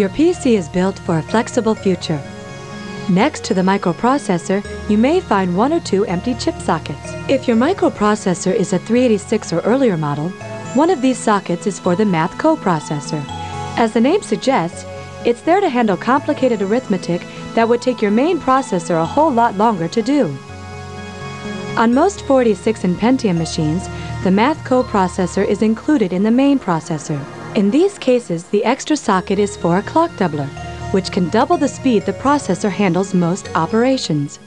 Your PC is built for a flexible future. Next to the microprocessor, you may find one or two empty chip sockets. If your microprocessor is a 386 or earlier model, one of these sockets is for the Math coprocessor. As the name suggests, it's there to handle complicated arithmetic that would take your main processor a whole lot longer to do. On most 486 and Pentium machines, the Math coprocessor is included in the main processor. In these cases, the extra socket is for a clock doubler, which can double the speed the processor handles most operations.